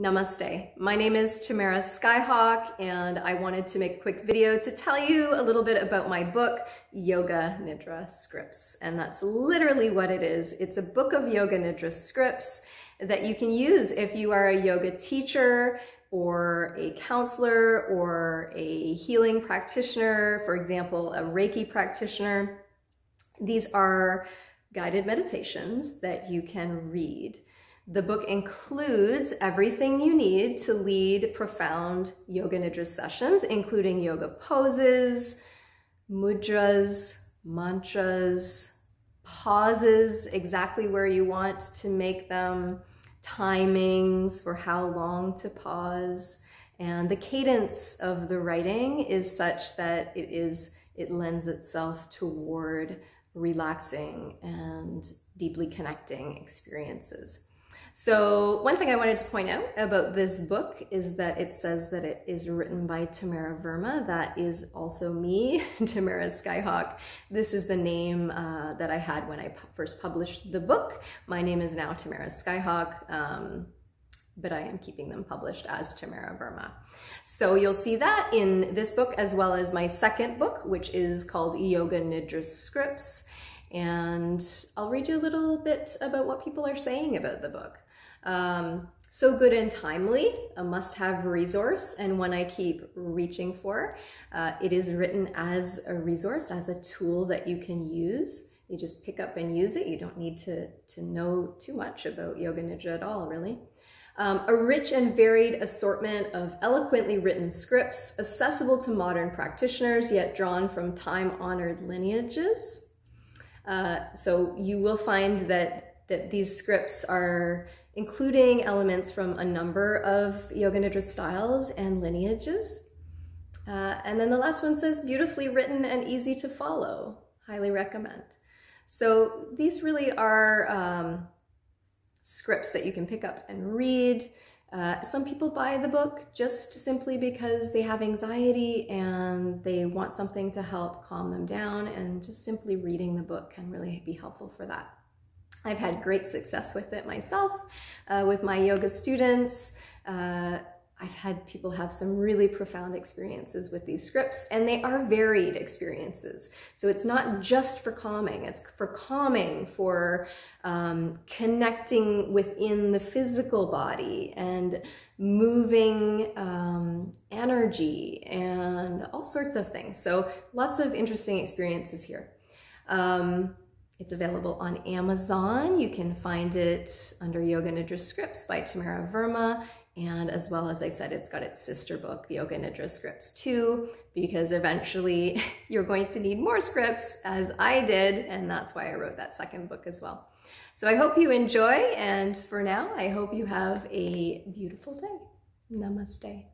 Namaste. My name is Tamara Skyhawk and I wanted to make a quick video to tell you a little bit about my book, Yoga Nidra Scripts. And that's literally what it is. It's a book of Yoga Nidra scripts that you can use if you are a yoga teacher or a counselor or a healing practitioner, for example, a Reiki practitioner. These are guided meditations that you can read. The book includes everything you need to lead profound yoga nidra sessions, including yoga poses, mudras, mantras, pauses exactly where you want to make them, timings for how long to pause. And the cadence of the writing is such that it is it lends itself toward relaxing and deeply connecting experiences. So one thing I wanted to point out about this book is that it says that it is written by Tamara Verma. That is also me, Tamara Skyhawk. This is the name uh, that I had when I first published the book. My name is now Tamara Skyhawk, um, but I am keeping them published as Tamara Verma. So you'll see that in this book as well as my second book, which is called Yoga Nidra Scripts and I'll read you a little bit about what people are saying about the book. Um, so good and timely, a must-have resource and one I keep reaching for. Uh, it is written as a resource, as a tool that you can use. You just pick up and use it. You don't need to, to know too much about Yoga Nidra at all, really. Um, a rich and varied assortment of eloquently written scripts, accessible to modern practitioners, yet drawn from time-honored lineages. Uh, so you will find that, that these scripts are including elements from a number of Yoga Nidra styles and lineages. Uh, and then the last one says, beautifully written and easy to follow. Highly recommend. So these really are um, scripts that you can pick up and read. Uh, some people buy the book just simply because they have anxiety and they want something to help calm them down and just simply reading the book can really be helpful for that. I've had great success with it myself, uh, with my yoga students. Uh, I've had people have some really profound experiences with these scripts and they are varied experiences. So it's not just for calming, it's for calming, for um, connecting within the physical body and moving um, energy and all sorts of things. So lots of interesting experiences here. Um, it's available on Amazon. You can find it under Yoga Nidra Scripts by Tamara Verma. And as well as I said, it's got its sister book, the Yoga Nidra Scripts too, because eventually you're going to need more scripts as I did. And that's why I wrote that second book as well. So I hope you enjoy. And for now, I hope you have a beautiful day. Namaste.